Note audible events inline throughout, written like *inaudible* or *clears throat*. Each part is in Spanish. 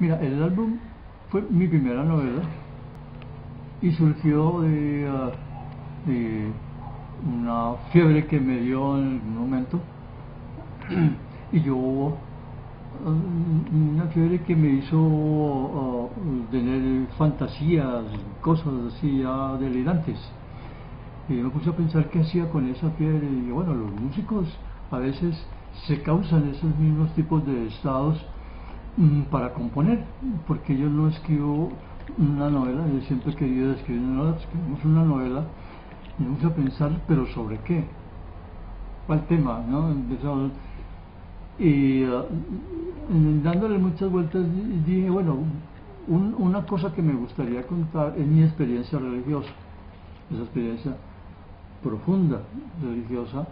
Mira, el álbum fue mi primera novela y surgió de, ah, una fiebre que me dio en algún momento *clears throat* y yo ah, una fiebre que me hizo ah, tener fantasías, cosas así ya delirantes. Y me puse a pensar qué hacía con esa fiebre y bueno, los músicos a veces se causan esos mismos tipos de estados para componer, porque yo no escribo una novela, yo siempre he querido escribir una novela, escribimos una novela y puse a pensar, pero ¿sobre qué? ¿Cuál tema? ¿no? y uh, dándole muchas vueltas dije, bueno, una cosa que me gustaría contar es mi experiencia religiosa, esa experiencia profunda religiosa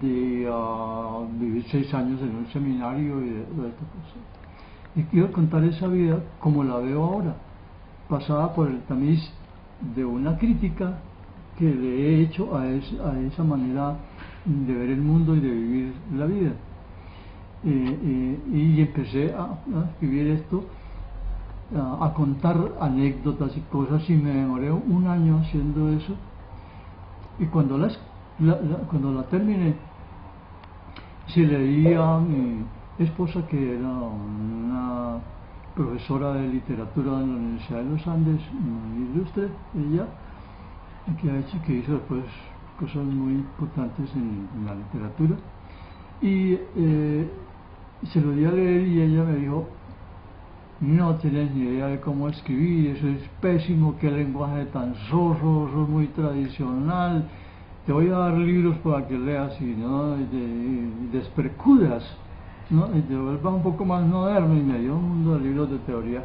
de uh, vivir seis años en un seminario y de, esta cosa. Y quiero contar esa vida como la veo ahora, pasada por el tamiz de una crítica que le he hecho a, a esa manera de ver el mundo y de vivir la vida. Eh, eh, y empecé a, escribir esto, a, contar anécdotas y cosas y me demoré un año haciendo eso. Y cuando las cuando la terminé, se leía mi esposa, que era una profesora de literatura en la Universidad de los Andes, muy ilustre, ella, que, ha hecho, que hizo después cosas muy importantes en, la literatura. Y eh, se lo di a leer y ella me dijo, no tienes ni idea de cómo escribir, eso es pésimo, qué lenguaje tan soso, eso es muy tradicional, te voy a dar libros para que leas y no y, ¿no? te vuelvas un poco más moderno y me dio un mundo de libros de teoría,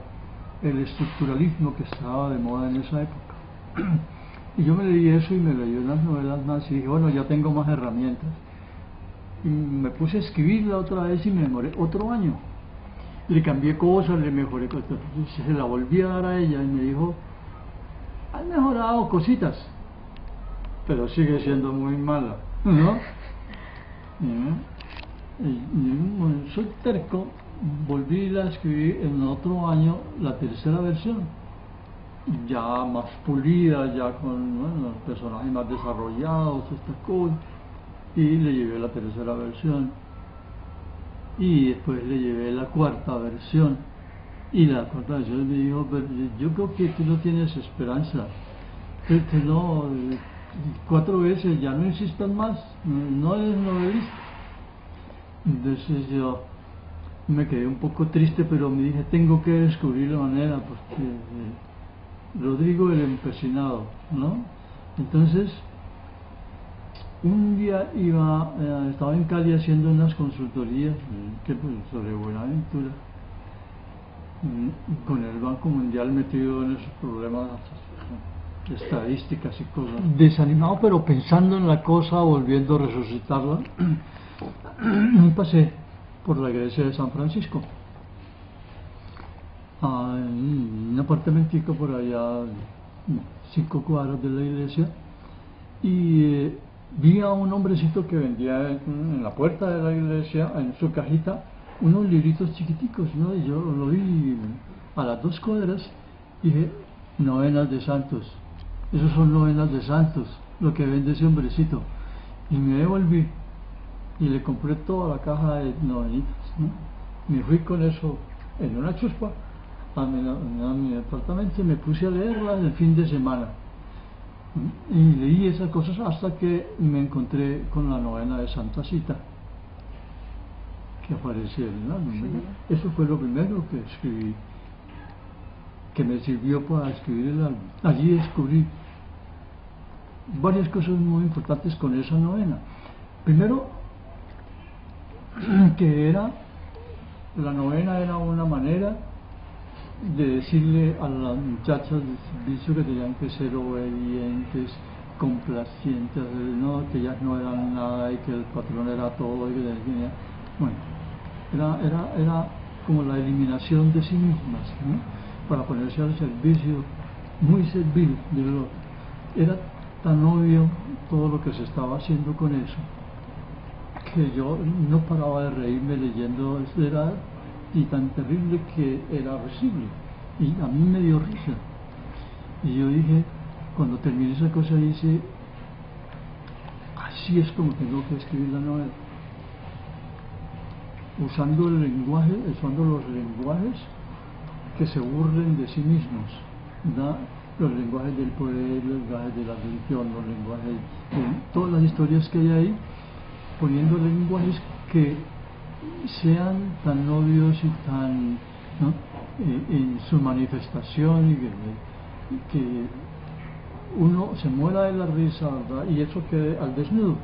el estructuralismo que estaba de moda en esa época. *clears throat* y yo me leí eso y me leí unas novelas más y dije, bueno, ya tengo más herramientas. Y me puse a escribirla otra vez y me demoré otro año. Le cambié cosas, le mejoré cosas. Se la volví a dar a ella y me dijo, has mejorado cositas pero sigue siendo muy mala, ¿no? Y, *laughs* soy terco, volví a escribir en otro año la tercera versión, ya más pulida, ya con los personajes más desarrollados, estas cosas, y le llevé la tercera versión. Y después le llevé la cuarta versión. Y la cuarta versión me dijo, yo creo que tú no tienes esperanza, que, que no cuatro veces, ya no insistan más, no es novelista. Entonces yo me quedé un poco triste, pero me dije, tengo que descubrir la manera, porque eh, Rodrigo el empecinado, ¿no? Entonces, un día iba, eh, estaba en Cali haciendo unas consultorías que, pues, sobre Buenaventura, mm, con el Banco Mundial metido en esos problemas estadísticas y cosas. Desanimado, pero pensando en la cosa, volviendo a resucitarla, pasé por la iglesia de San Francisco. en un apartamentico por allá, cinco cuadras de la iglesia, y eh, vi a un hombrecito que vendía en, la puerta de la iglesia, en su cajita, unos libritos chiquiticos. Y yo lo vi a las dos cuadras y dije, novenas de santos. Esos son novenas de santos, lo que vende ese hombrecito. Y me devolví y le compré toda la caja de novenitas. Me fui con eso en una chuspa a mi, apartamento y me puse a leerla el fin de semana. Y leí esas cosas hasta que me encontré con la novena de Santa Cita, que aparecía en la Eso fue lo primero que escribí que me sirvió para escribir el álbum. Allí descubrí varias cosas muy importantes con esa novena. Primero, *clears throat* que era, la novena era una manera de decirle a las muchachas del servicio que tenían que ser obedientes, complacientes, no, que ellas no eran nada y que el patrón era todo y que bueno, era, era, era como la eliminación de sí mismas, para ponerse al servicio, muy servil del otro. Era tan obvio todo lo que se estaba haciendo con eso que yo no paraba de reírme leyendo, era y tan terrible que era risible. Y a mí me dio risa. Y yo dije, cuando terminé esa cosa, dice, así es como tengo que escribir la novela. Usando el lenguaje, usando los lenguajes que se burlen de sí mismos. Los lenguajes del poder, los lenguajes de la religión, los lenguajes de todas las historias que hay ahí, poniendo lenguajes que sean tan obvios y tan eh, en su manifestación y que, uno se muera de la risa y eso que al desnudo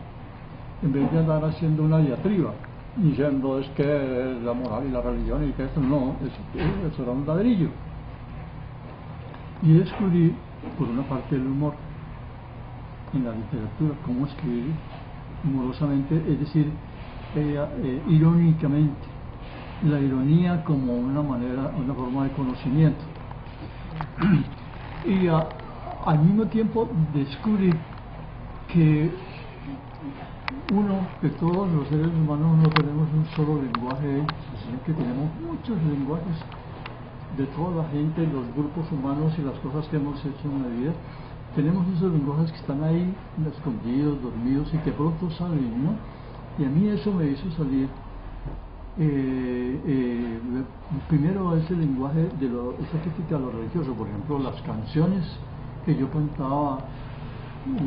en vez de andar haciendo una diatriba diciendo es que la moral y la religión y que esto no, eso, era un ladrillo. Y descubrí por una parte el humor en la literatura, cómo escribir humorosamente, es decir, eh, irónicamente, la ironía como una manera, una forma de conocimiento. y al mismo tiempo descubrí que uno, que todos los seres humanos no tenemos un solo lenguaje, sino que tenemos muchos lenguajes de toda la gente, los grupos humanos y las cosas que hemos hecho en la vida. Tenemos esos lenguajes que están ahí escondidos, dormidos y que pronto salen, ¿no? Y a mí eso me hizo salir eh, eh, primero ese lenguaje de lo, esa crítica a lo religioso, por ejemplo, las canciones que yo cantaba,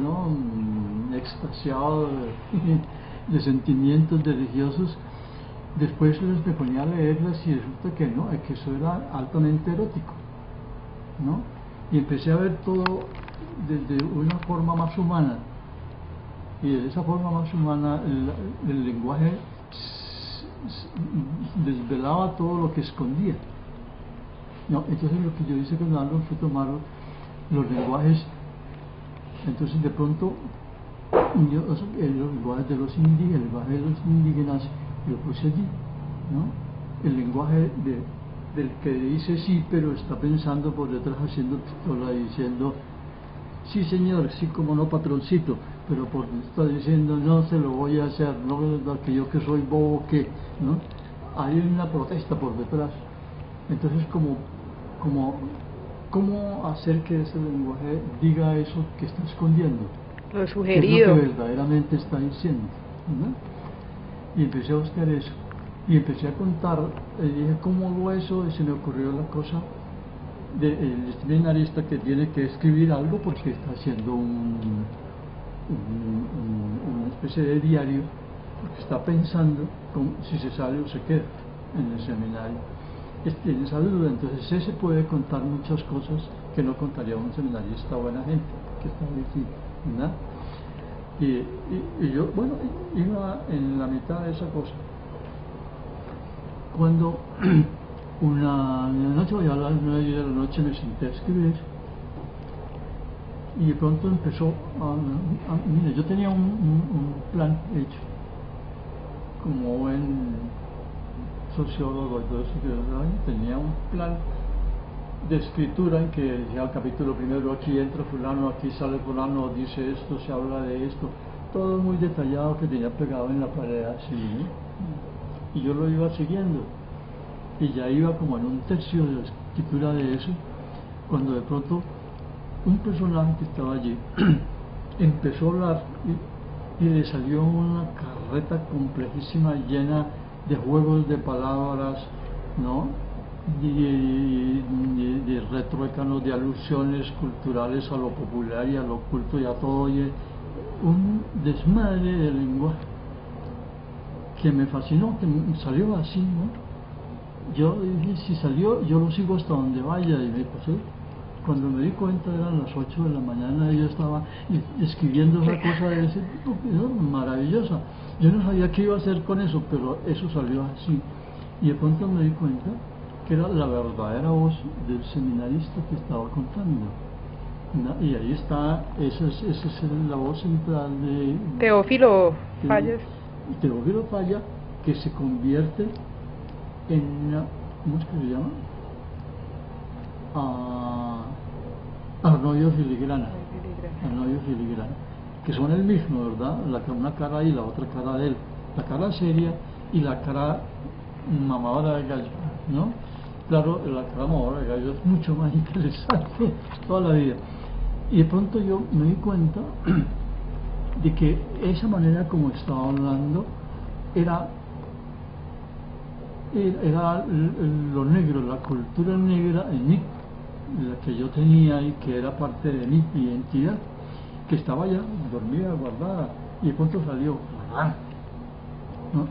¿no? Mm, extasiado de, *laughs* sentimientos religiosos, después les me ponía a leerlas y resulta que no, que eso era altamente erótico, ¿no? Y empecé a ver todo desde una forma más humana, y de esa forma más humana el lenguaje desvelaba todo lo que escondía. No, entonces lo que yo hice con Aldo fue tomar los lenguajes, entonces de pronto yo, el lenguaje de los indígenas, el lenguaje de los indígenas lo puse allí, ¿no? El lenguaje de, del que dice sí, pero está pensando por detrás haciendo pistola diciendo sí señor, sí como no patroncito, pero por está diciendo no se lo voy a hacer, no que yo que soy bobo que, ¿no? Hay una protesta por detrás. Entonces como, como, ¿cómo hacer que ese lenguaje diga eso que está escondiendo? Lo sugerido. Es lo que verdaderamente está diciendo. Y empecé a buscar eso. Y empecé a contar, y dije, ¿cómo hago eso? Y se me ocurrió la cosa del seminarista que tiene que escribir algo porque está haciendo un, una especie de diario, porque está pensando si se sale o se queda en el seminario. Tiene esa duda, entonces ese puede contar muchas cosas que no contaría un seminarista buena gente, que está aquí, ¿verdad? Y, y, yo, bueno, iba en la mitad de esa cosa. Cuando *clears throat* una noche, a las nueve de la noche me senté a escribir y de pronto empezó a, mire, yo tenía un, plan hecho como buen sociólogo tenía un plan de escritura en que decía el capítulo primero aquí entra fulano, aquí sale fulano, dice esto, se habla de esto, todo muy detallado que tenía pegado en la pared así, y yo lo iba siguiendo y ya iba como en un tercio de la escritura de eso, cuando de pronto un personaje que estaba allí *clears throat* empezó a hablar y, le salió una carreta complejísima llena de juegos de palabras, ¿no? De, de, retruécanos, de alusiones culturales a lo popular y a lo culto y a todo, y un desmadre de lenguaje que me fascinó, que salió así, ¿no? Yo dije, si salió, yo lo sigo hasta donde vaya. Y me pasé. Cuando me di cuenta eran las 8 de la mañana y yo estaba escribiendo esa cosa de ese tipo, maravillosa. Yo no sabía qué iba a hacer con eso, pero eso salió así. Y de pronto me di cuenta que era la verdadera voz del seminarista que estaba contando. Y ahí está, esa es, esa es la voz central de... Teófilo Fallas. Teófilo Falla, que se convierte en ¿cómo es que se llama? Ah, Arnoyo filigrana. Arnoyo filigrana. Que son el mismo, ¿verdad? La, una cara y la otra cara de él. La cara seria y la cara mamadora de gallo. ¿no? Claro, la trama ahora de gallo es mucho más *laughs* interesante toda la vida. Y de pronto yo me di cuenta *clears throat* de que esa manera como estaba hablando era era lo negro, la cultura negra en mí, la que yo tenía y que era parte de mi identidad, que estaba ya dormida, guardada, y de pronto salió.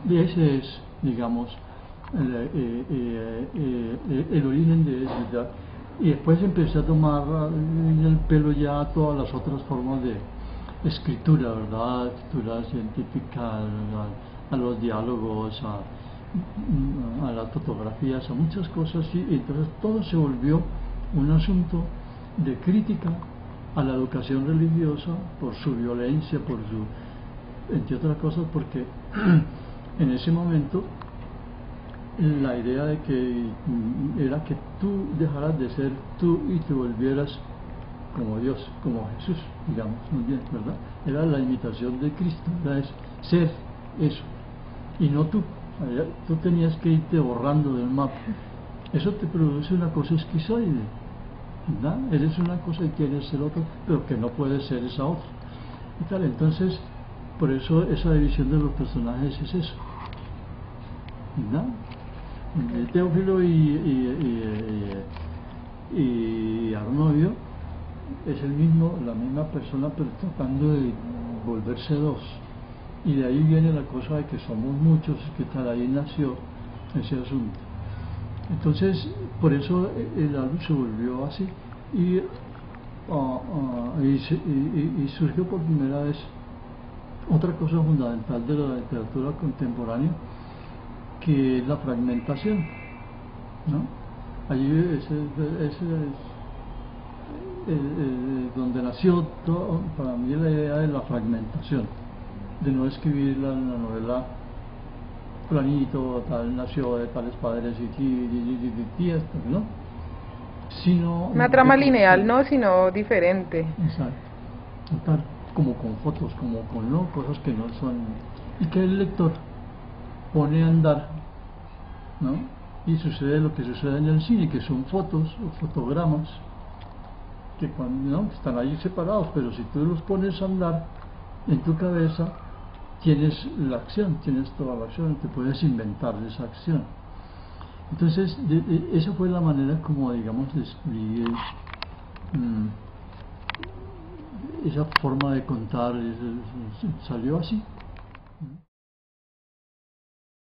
Y ese es, digamos, el, eh, eh, eh, el origen de eso. Y después empecé a tomar el pelo ya todas las otras formas de escritura, ¿verdad? Escritura científica, a los diálogos, a a las fotografías, a muchas cosas, y entonces todo se volvió un asunto de crítica a la educación religiosa por su violencia, por su, entre otras cosas, porque *clears throat* en ese momento la idea de que era que tú dejaras de ser tú y te volvieras como Dios, como Jesús, digamos, muy bien, ¿verdad? Era la imitación de Cristo, era ser eso, y no tú tú tenías que irte borrando del mapa. Eso te produce una cosa esquizoide. Eres una cosa y quieres ser otra, pero que no puedes ser esa otra. Y tal, entonces, por eso esa división de los personajes es eso. ¿verdad? Teófilo y, y, y, y, Arnovio es el mismo, la misma persona, pero tratando de volverse dos. Y de ahí viene la cosa de que somos muchos, que tal ahí nació ese asunto. Entonces, por eso el álbum se volvió así. Y, ah, ah, y, surgió por primera vez otra cosa fundamental de la literatura contemporánea, que es la fragmentación. ¿no? Allí ese, es donde nació para mí la idea de la fragmentación de no escribir la, novela planito, tal nació de tales padres y, tías, ¿no? Sino... Una trama lineal, ¿no? Sino diferente. Exacto. como con fotos, como con ¿no? cosas que no son... Y que el lector pone a andar, ¿no? Y sucede lo que sucede en el cine, que son fotos o fotogramas que cuando, ¿no? están ahí separados, pero si tú los pones a andar en tu cabeza, tienes la acción, tienes toda la acción, te puedes inventar esa acción. Entonces, esa fue la manera como, digamos, descubrí mm, esa forma de contar, salió así.